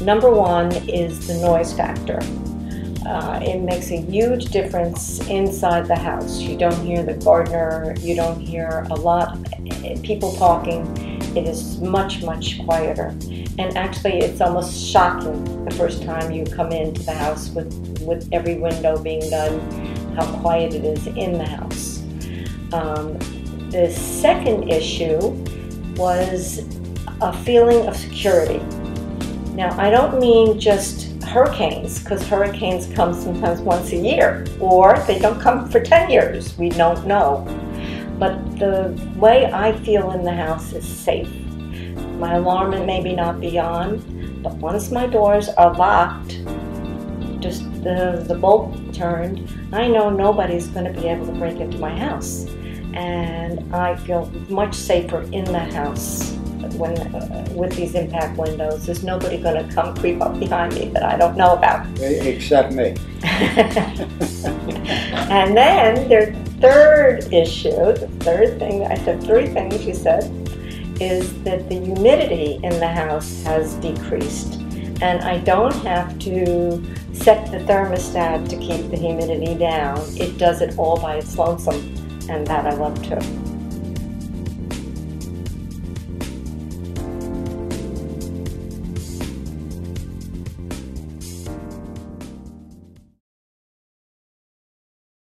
number one is the noise factor. Uh, it makes a huge difference inside the house. You don't hear the gardener, you don't hear a lot of people talking. It is much, much quieter. And actually, it's almost shocking the first time you come into the house with, with every window being done, how quiet it is in the house. Um, the second issue was a feeling of security. Now, I don't mean just hurricanes, because hurricanes come sometimes once a year, or they don't come for 10 years. We don't know. But the way I feel in the house is safe. My alarm may maybe not be on, but once my doors are locked, just the, the bolt turned, I know nobody's going to be able to break into my house. And I feel much safer in the house when uh, with these impact windows. There's nobody going to come creep up behind me that I don't know about. Except me. and then their third issue, the third thing, I said three things you said, is that the humidity in the house has decreased. And I don't have to set the thermostat to keep the humidity down. It does it all by its lonesome, and that I love too.